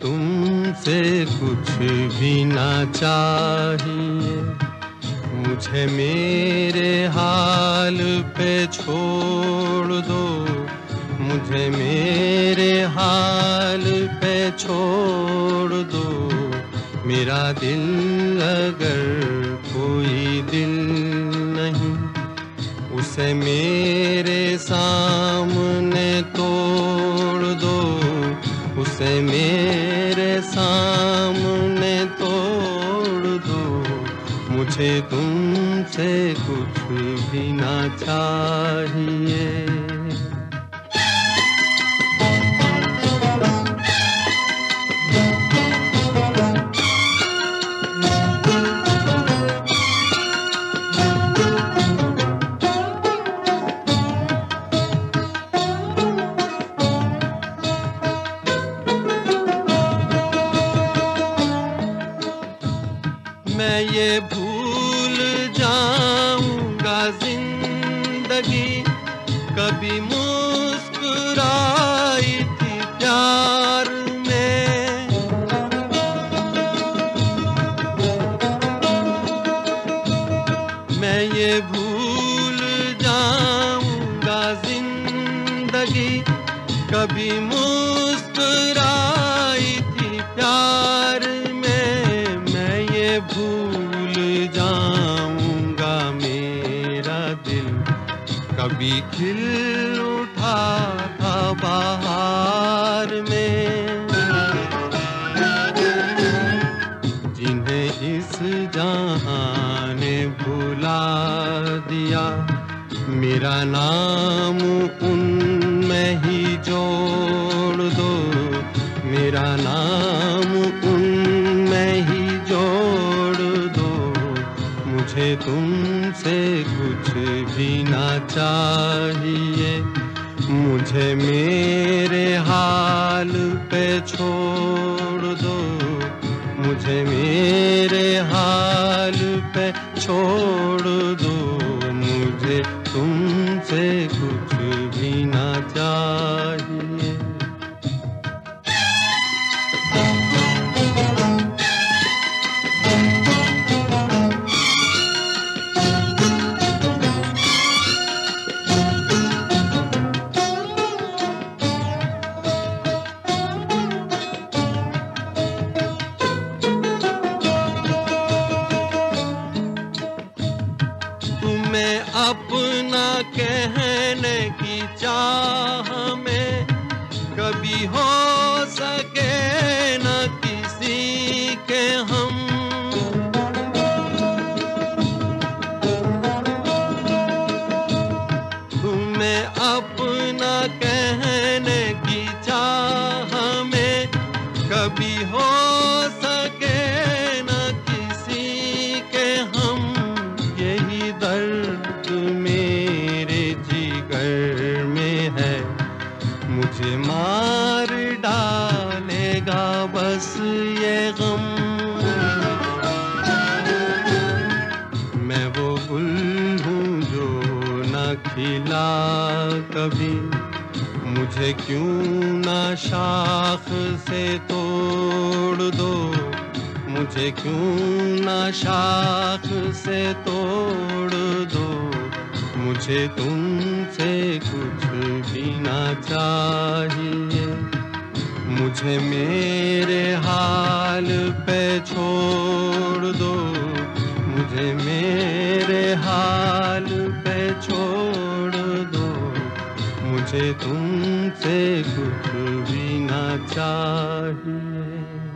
तुम तुमसे कुछ भी ना चाहिए। मुझे मेरे हाल पे छोड़ दो। मुझे मेरे हाल पे छोड़ दो। मेरा दिल अगर कोई दिल नहीं, उसे मेरे सामने तोड़ दो। उसे मेरे मुझे तुमसे कुछ भी ना चाहिए। मैं ये भूल जाऊँगा ज़िंदगी कभी मुस्कुराई खिल उठा था बाहर में। जिन्हें इस जहाँ ने भुला दिया, मेरा नाम उनमें ही जोड़ दो, मेरा नाम उनमें मुझे तुमसे कुछ भी ना चाहिए। मुझे मेरे हाल पे छोड़ दो। मुझे मेरे हाल पे छोड़ दो। मुझे तुमसे अपना कहने की चाह में कभी हो सके न किसी के हम। तुम्हें अपना कहने की चाह में कभी हो सके कभी मुझे क्यों ना शाख से तोड़ दो? मुझे क्यों ना शाख से तोड़ दो? मुझे तुमसे कुछ भी ना चाहिए। मुझे मेरे हाल पे छोड़ दो। मुझे मेरे मुझे तुमसे कुछ भी ना चाहिए